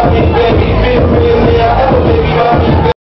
fucking baby.